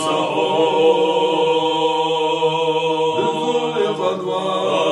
Sahol. Le Sahol.